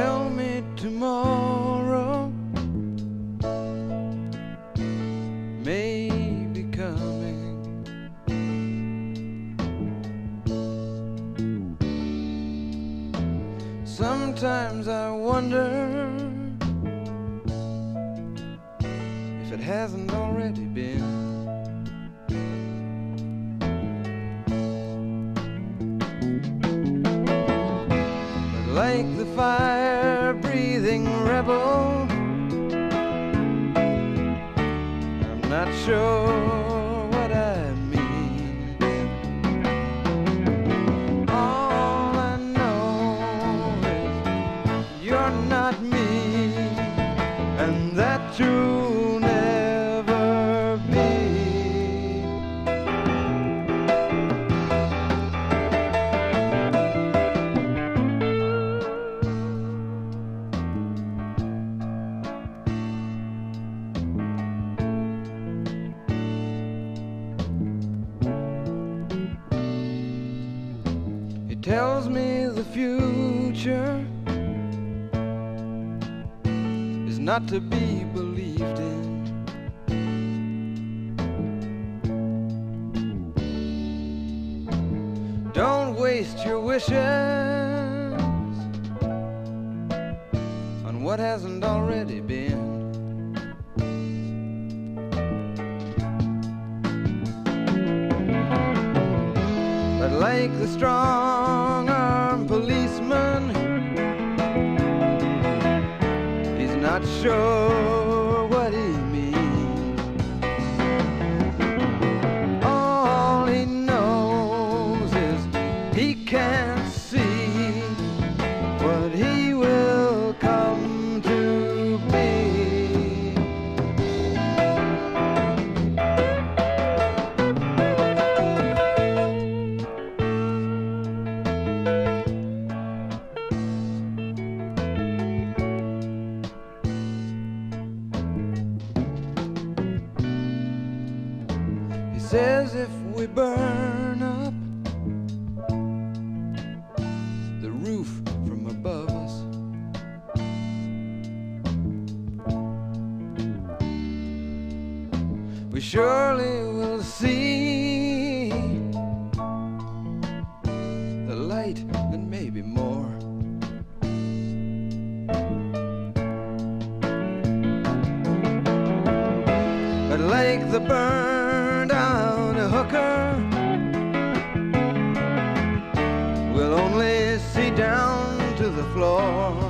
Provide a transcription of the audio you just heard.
tell me tomorrow may be coming. Sometimes I wonder if it hasn't already been. Like the fire breathing rebel, I'm not sure tells me the future is not to be believed in. Don't waste your wishes on what hasn't already been. But like the strong not sure says if we burn up the roof from above us, we surely will see the light and maybe more. But like the burn hooker, we'll only see down to the floor.